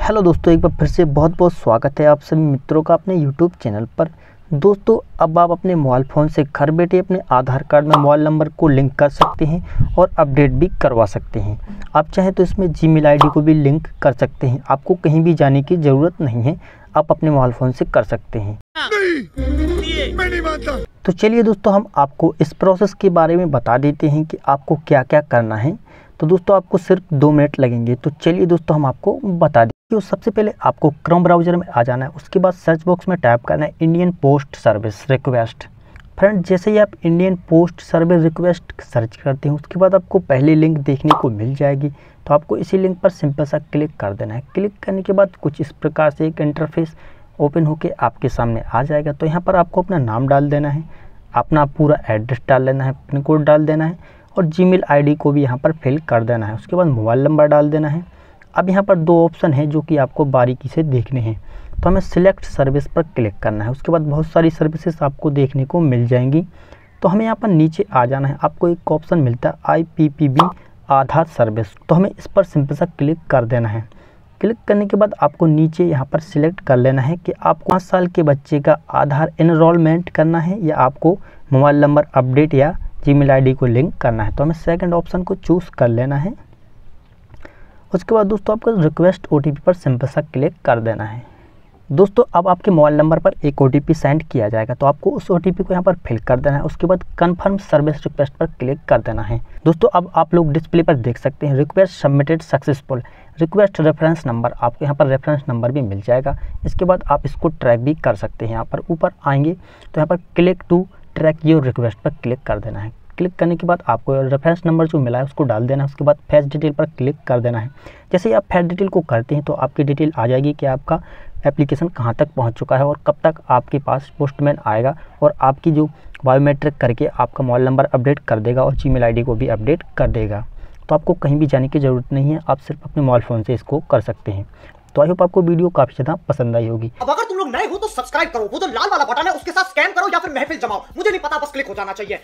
Hello दोस्तों, एक बार फिर से बहुत बहुत स्वागत है आप सभी मित्रों का अपने यूट्यूब चैनल पर। दोस्तों, अब आप अपने मोबाइल फ़ोन से घर बैठे अपने आधार कार्ड में मोबाइल नंबर को लिंक कर सकते हैं और अपडेट भी करवा सकते हैं। आप चाहें तो इसमें जी मेल को भी लिंक कर सकते हैं। आपको कहीं भी जाने की ज़रूरत नहीं है, आप अपने मोबाइल फ़ोन से कर सकते हैं। तो चलिए दोस्तों, हम आपको इस प्रोसेस के बारे में बता देते हैं कि आपको क्या क्या करना है। तो दोस्तों, आपको सिर्फ़ दो मिनट लगेंगे। तो चलिए दोस्तों, हम आपको बता दें कि सबसे पहले आपको क्रोम ब्राउज़र में आ जाना है। उसके बाद सर्च बॉक्स में टाइप करना है Indian post service request friend जैसे ही आप Indian post service request search करते हैं, उसके बाद आपको पहली लिंक देखने को मिल जाएगी। तो आपको इसी लिंक पर सिंपल सा क्लिक कर देना है। क्लिक करने के बाद कुछ इस प्रकार से एक इंटरफेस ओपन होकर आपके सामने आ जाएगा। तो यहाँ पर आपको अपना नाम डाल देना है। अपना पूरा एड्रेस डाल देना है पिन कोड डाल देना है और जीमेल आईडी को भी यहाँ पर फिल कर देना है। उसके बाद मोबाइल नंबर डाल देना है। अब यहाँ पर दो ऑप्शन हैं जो कि आपको बारीकी से देखने हैं। तो हमें सिलेक्ट सर्विस पर क्लिक करना है। उसके बाद बहुत सारी सर्विसेज़ आपको देखने को मिल जाएँगी। तो हमें यहाँ पर नीचे आ जाना है। आपको एक ऑप्शन मिलता है I P P B Aadhaar service तो हमें इस पर सिंपल सा क्लिक कर देना है। क्लिक करने के बाद आपको नीचे यहाँ पर सिलेक्ट कर लेना है कि आपको पाँच साल के बच्चे का आधार इनरोलमेंट करना है या आपको मोबाइल नंबर अपडेट या जीमेल आईडी को लिंक करना है। तो हमें सेकंड ऑप्शन को चूज़ कर लेना है। उसके बाद दोस्तों आपको रिक्वेस्ट ओटीपी पर सिंपल सा क्लिक कर देना है। दोस्तों, अब आपके मोबाइल नंबर पर एक ओटीपी सेंड किया जाएगा तो आपको उस ओटीपी को यहाँ पर फिल कर देना है। उसके बाद कन्फर्म सर्विस रिक्वेस्ट पर क्लिक कर देना है। दोस्तों, अब आप लोग डिस्प्ले पर देख सकते हैं request submitted successful request reference number आपको यहाँ पर रेफरेंस नंबर भी मिल जाएगा। इसके बाद आप इसको ट्रैक भी कर सकते हैं यहाँ पर। ऊपर आएँगे तो यहाँ पर click to track your request पर क्लिक कर देना है। क्लिक करने के बाद आपको रेफरेंस नंबर जो मिला है, उसको डाल देना है, उसके बाद फेस डिटेल पर क्लिक कर देना है। जैसे ही आप फेस डिटेल को करते हैं तो आपकी डिटेल आ जाएगी कि आपका एप्लीकेशन कहाँ तक पहुँच चुका है और कब तक आपके पास पोस्टमैन आएगा और आपकी जो बायोमेट्रिक करके आपका मोबाइल नंबर अपडेट कर देगा और जी मेल को भी अपडेट कर देगा। तो आपको कहीं भी जाने की ज़रूरत नहीं है, आप सिर्फ़ अपने मोबाइल फ़ोन से इसको कर सकते हैं। तो आई होप आपको वीडियो काफ़ी ज़्यादा पसंद आई होगी। अब अगर तुम लोग नए हो तो सब्सक्राइब करो। वो तो लाल वाला बटन है, उसके साथ स्कैम करो या फिर महफिल जमाओ। मुझे नहीं पता, बस क्लिक हो जाना चाहिए।